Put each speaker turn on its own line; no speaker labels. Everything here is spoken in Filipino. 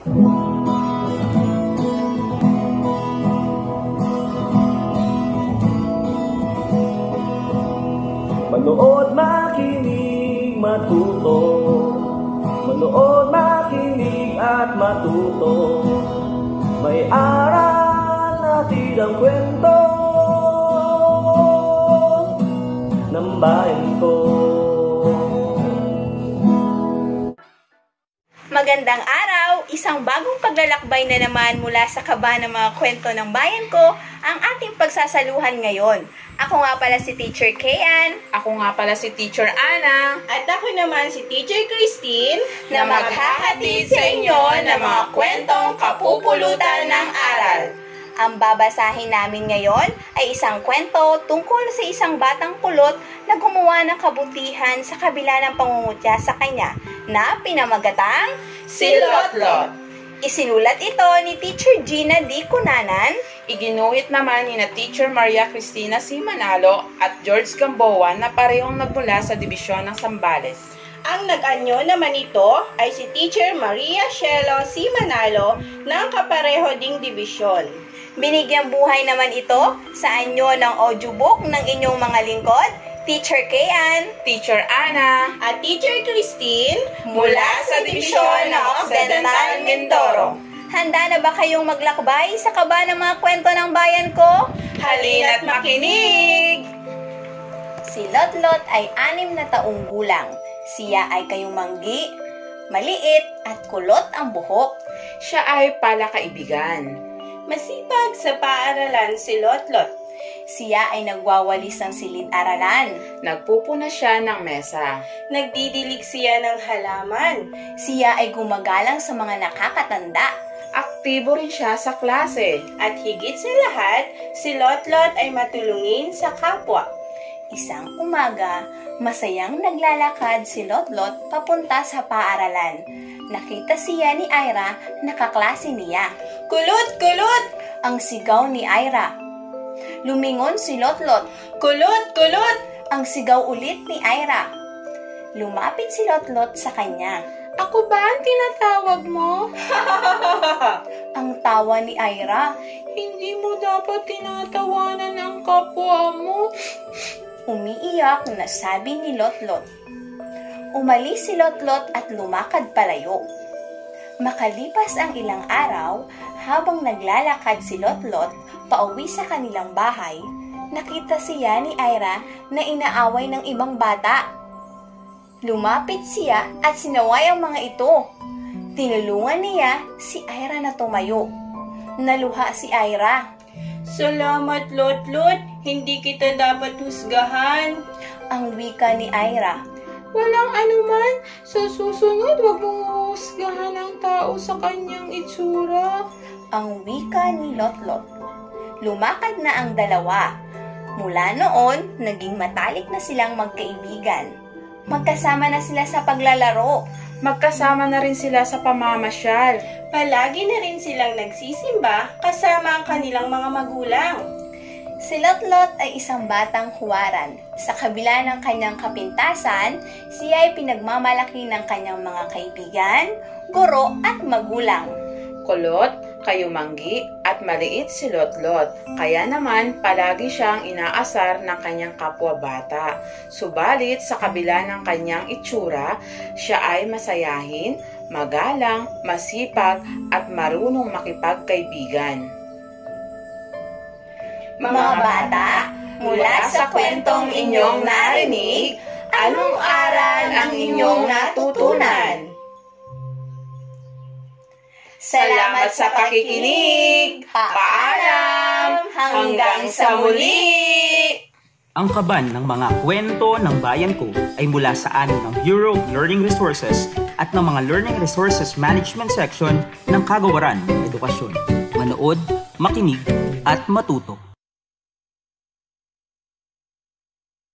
Manood, makinig, matuto Manood, makinig at matuto May aral natin ang kwento Ng bayan ko
Magandang araw! Isang bagong paglalakbay na naman mula sa kaba ng mga kwento ng bayan ko ang ating pagsasaluhan ngayon. Ako nga pala si Teacher Kayan
Ako nga pala si Teacher Ana
At ako naman si Teacher Christine
na maghahatid sa inyo ng mga kwentong kapupulutan ng aral. Ang babasahin namin ngayon ay isang kwento tungkol sa isang batang kulot na gumawa ng kabutihan sa kabila ng pangungutya sa kanya na pinamagatang
Si Lotlot.
Isinulat ito ni Teacher Gina D. Cunanan
Iginuhit naman ni na Teacher Maria Cristina C. Manalo at George Gamboa na parehong nagmula sa Dibisyon ng Sambales.
Ang nag-anyo naman ito ay si Teacher Maria Shelo C. Manalo ng kapareho ding dibisyon.
Binigyang buhay naman ito sa anyo ng audiobook ng inyong mga lingkod, Teacher Kayan,
Teacher Ana
At Teacher Christine
mula sa Dibisyon ng Occidental Mindoro. Handa na ba kayong maglakbay sa kaba ng mga kwento ng bayan ko?
Halina't makinig!
Si Lotlot ay anim na taong gulang. Siya ay kayumanggi, maliit at kulot ang buhok.
Siya ay palakaibigan.
Masipag sa paaralan si Lotlot.
Siya ay nagwawalis ng silid-aralan.
Nagpupuna siya ng mesa.
Nagdidilig siya ng halaman.
Siya ay gumagalang sa mga nakakatanda.
Aktibo rin siya sa klase.
At higit sa lahat, si Lotlot ay matulungin sa kapwa.
Isang umaga, masayang naglalakad si Lotlot papunta sa paaralan. Nakita siya ni Ira na kaklase niya.
Kulot! Kulot!
Ang sigaw ni Ira. Lumingon si Lotlot.
Kulot! Kulot!
Ang sigaw ulit ni Ira. Lumapit si Lotlot sa kanya.
Ako ba ang tinatawag mo?
Ang tawa ni Ira.
Hindi mo dapat tinatawanan ang kapwa mo.
Umiiyak na sabi ni Lotlot. Umalis si Lotlot at lumakad palayo. Makalipas ang ilang araw, habang naglalakad si Lotlot pauwi sa kanilang bahay, nakita siya ni Ira na inaaway ng ibang bata. Lumapit siya at sinaway ang mga ito. Tinulungan niya si Ira na tumayo. Naluha si Ira.
Salamat, Lotlot. Hindi kita dapat husgahan.
Ang wika ni Ira.
Walang anuman. Sa susunod, wag mong uhusgahan ang tao sa kanyang itsura.
ang wika ni Lotlot. Lumakad na ang dalawa. Mula noon, naging matalik na silang magkaibigan. Magkasama na sila sa paglalaro.
Magkasama na rin sila sa pamamasyal.
Palagi na rin silang nagsisimba kasama ang kanilang mga magulang.
Si Lotlot ay isang batang huwaran. Sa kabila ng kanyang kapintasan, siya ay pinagmamalaki ng kanyang mga kaibigan, guro at magulang.
Kulot, kayumanggi, at maliit si Lotlot. Kaya naman, palagi siyang inaasar ng kanyang kapwa bata. Subalit, sa kabila ng kanyang itsura, siya ay masayahin, magalang, masipag, at marunong makipagkaibigan.
Mga bata, mula sa kwentong inyong narinig, anong aral ang inyong natutunan? Salamat sa pakikinig! Paalam! Hanggang sa muli!
Ang kaban ng mga kwento ng bayan ko ay mula sa amin ng Bureau of Learning Resources at ng mga Learning Resources Management Section ng Kagawaran ng Edukasyon. Manood, makinig, at matuto.